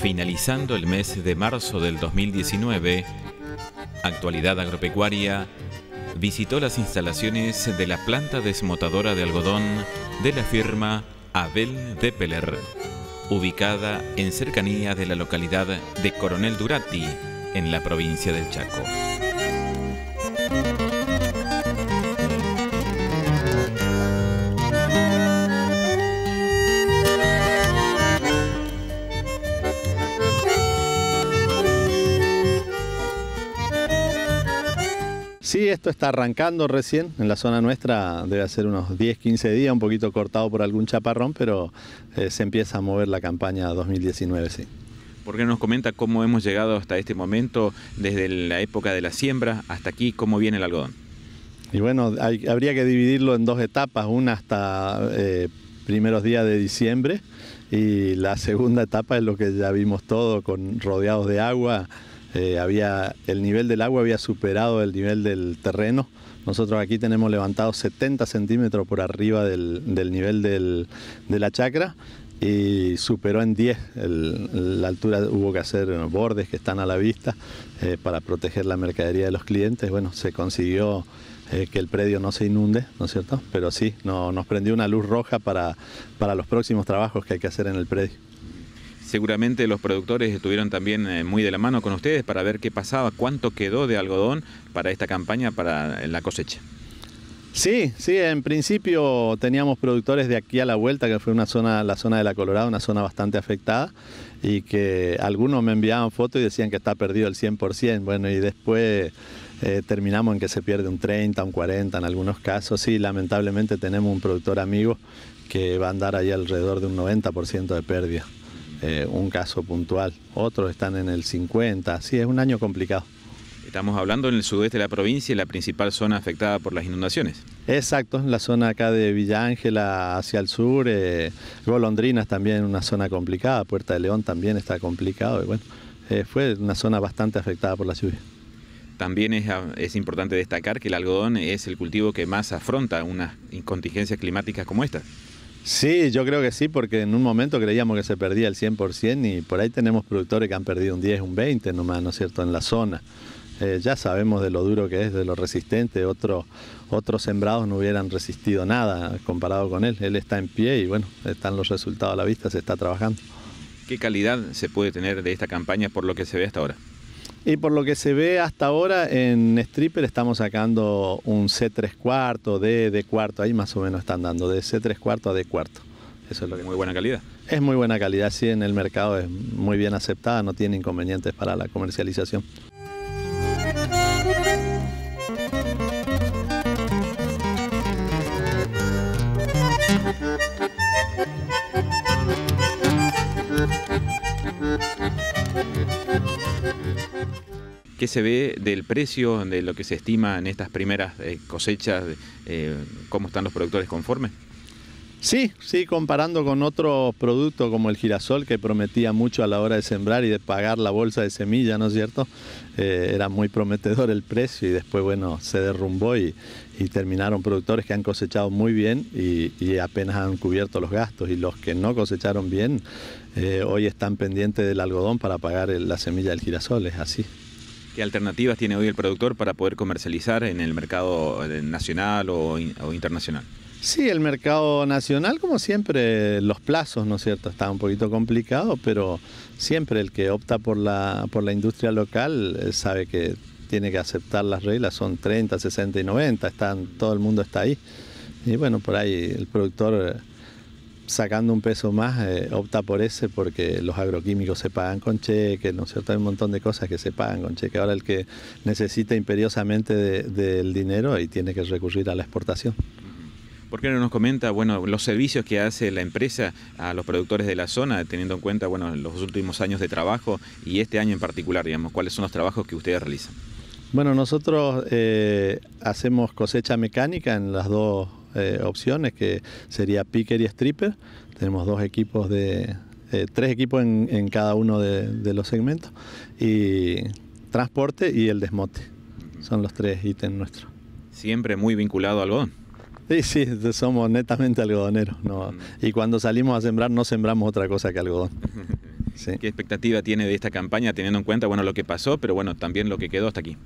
Finalizando el mes de marzo del 2019, Actualidad Agropecuaria visitó las instalaciones de la planta desmotadora de algodón de la firma Abel Depeler, ubicada en cercanía de la localidad de Coronel Durati, en la provincia del Chaco. Sí, esto está arrancando recién, en la zona nuestra debe ser unos 10, 15 días, un poquito cortado por algún chaparrón, pero eh, se empieza a mover la campaña 2019, sí. ¿Por qué nos comenta cómo hemos llegado hasta este momento, desde la época de la siembra hasta aquí, cómo viene el algodón? Y bueno, habría que dividirlo en dos etapas, una hasta eh, primeros días de diciembre y la segunda etapa es lo que ya vimos todo, con rodeados de agua, eh, había, el nivel del agua había superado el nivel del terreno. Nosotros aquí tenemos levantado 70 centímetros por arriba del, nivel de la chacra y superó en 10 la altura, hubo que hacer bordes que están a la vista eh, para proteger la mercadería de los clientes. Bueno, se consiguió eh, que el predio no se inunde, ¿no es cierto? Pero sí, nos prendió una luz roja para los próximos trabajos que hay que hacer en el predio. Seguramente los productores estuvieron también eh, muy de la mano con ustedes para ver qué pasaba, cuánto quedó de algodón para esta campaña, para la cosecha. Sí, sí, en principio teníamos productores de aquí a la vuelta, que fue una zona, la zona de la Colorada, una zona bastante afectada, y que algunos me enviaban fotos y decían que está perdido el 100%. Bueno, y después eh, terminamos en que se pierde un 30, un 40 en algunos casos. Sí, lamentablemente tenemos un productor amigo que va a andar ahí alrededor de un 90% de pérdida. Eh, un caso puntual, otros están en el 50, sí, es un año complicado. Estamos hablando en el sudeste de la provincia, la principal zona afectada por las inundaciones. Exacto, la zona acá de Villa Ángela hacia el sur, eh, Golondrinas también una zona complicada, Puerta de León también está complicado y bueno, eh, fue una zona bastante afectada por la lluvia. También es, es, importante destacar que el algodón es el cultivo que más afronta unas contingencias climáticas como esta. Sí, yo creo que sí, porque en un momento creíamos que se perdía el 100% y por ahí tenemos productores que han perdido un 10, un 20 nomás, ¿no es cierto?, en la zona. Eh, ya sabemos de lo duro que es, de lo resistente, otros sembrados no hubieran resistido nada comparado con él. Él está en pie y bueno, están los resultados a la vista, se está trabajando. ¿Qué calidad se puede tener de esta campaña por lo que se ve hasta ahora? Y por lo que se ve hasta ahora en stripper estamos sacando un C3 cuarto, D, D cuarto, ahí más o menos están dando, de C3 cuarto a D cuarto. Eso es lo que... Muy buena calidad. Es muy buena calidad, sí, en el mercado es muy bien aceptada, no tiene inconvenientes para la comercialización. ¿Qué se ve del precio, de lo que se estima en estas primeras eh, cosechas? Eh, ¿Cómo están los productores conformes? Sí, sí, comparando con otros productos como el girasol que prometía mucho a la hora de sembrar y de pagar la bolsa de semilla, ¿no es cierto? Eh, era muy prometedor el precio y después, bueno, se derrumbó y, terminaron productores que han cosechado muy bien y, apenas han cubierto los gastos y los que no cosecharon bien hoy están pendientes del algodón para pagar la semilla del girasol, es así. ¿Qué alternativas tiene hoy el productor para poder comercializar en el mercado eh, nacional o, internacional? Sí, el mercado nacional, como siempre, los plazos, ¿no es cierto? Está un poquito complicado, pero siempre el que opta por la, por la industria local eh, sabe que tiene que aceptar las reglas, son 30, 60 y 90, están, todo el mundo está ahí. Y bueno, por ahí el productor eh, sacando un peso más, eh, opta por ese porque los agroquímicos se pagan con cheque, ¿no es cierto? Hay un montón de cosas que se pagan con cheque. Ahora el que necesita imperiosamente del dinero y tiene que recurrir a la exportación. ¿Por qué no nos comenta bueno, los servicios que hace la empresa a los productores de la zona, teniendo en cuenta bueno, los últimos años de trabajo y este año en particular, digamos, cuáles son los trabajos que ustedes realizan? Bueno, nosotros eh, hacemos cosecha mecánica en las dos eh, opciones, que sería picker y stripper. Tenemos dos equipos de, eh, tres equipos en, cada uno de, los segmentos. Y transporte y el desmote. Son los tres ítems nuestros. Siempre muy vinculado al algodón. Sí, sí, somos netamente algodoneros. ¿no? Mm. Y cuando salimos a sembrar no sembramos otra cosa que algodón. ¿Qué expectativa tiene de esta campaña teniendo en cuenta bueno, lo que pasó, pero bueno, también lo que quedó hasta aquí?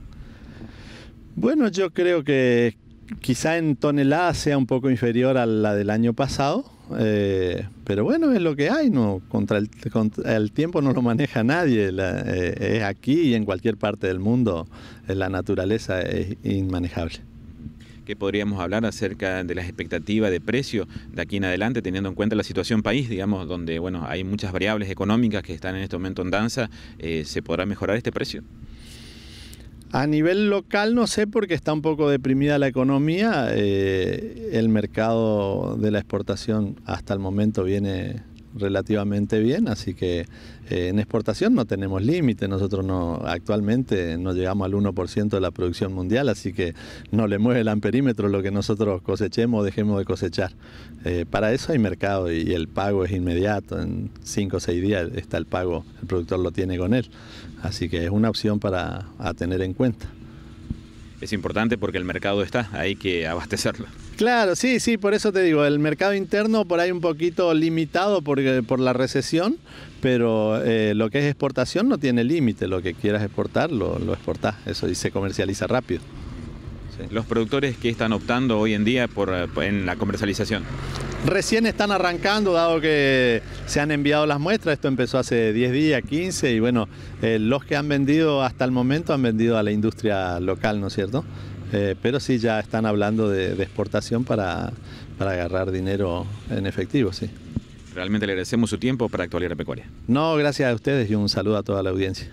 Bueno, yo creo que quizá en toneladas sea un poco inferior a la del año pasado, eh, pero bueno, es lo que hay, ¿no? Contra el, tiempo no lo maneja nadie, eh, es aquí y en cualquier parte del mundo, la naturaleza es inmanejable que podríamos hablar acerca de las expectativas de precio de aquí en adelante, teniendo en cuenta la situación país, digamos, donde bueno, hay muchas variables económicas que están en este momento en danza, eh, ¿se podrá mejorar este precio? A nivel local no sé porque está un poco deprimida la economía. Eh, el mercado de la exportación hasta el momento viene relativamente bien, así que eh, en exportación no tenemos límite, nosotros no actualmente no llegamos al 1% de la producción mundial, así que no le mueve el amperímetro lo que nosotros cosechemos o dejemos de cosechar. Eh, para eso hay mercado y, el pago es inmediato, en 5 o 6 días está el pago, el productor lo tiene con él, así que es una opción para tener en cuenta es importante porque el mercado está, hay que abastecerlo. Claro, sí, sí, por eso te digo, el mercado interno por ahí un poquito limitado por, eh, por la recesión, pero eh, lo que es exportación no tiene límite, lo que quieras exportar lo, lo exportás, eso y se comercializa rápido. Los productores que están optando hoy en día por, eh, en la comercialización. Recién están arrancando, dado que se han enviado las muestras, esto empezó hace 10 días, 15, y bueno, eh, los que han vendido hasta el momento han vendido a la industria local, ¿no es cierto? Eh, pero sí ya están hablando de, exportación para, para, agarrar dinero en efectivo, sí. Realmente le agradecemos su tiempo para Actualidad Pecuaria. No, gracias a ustedes y un saludo a toda la audiencia.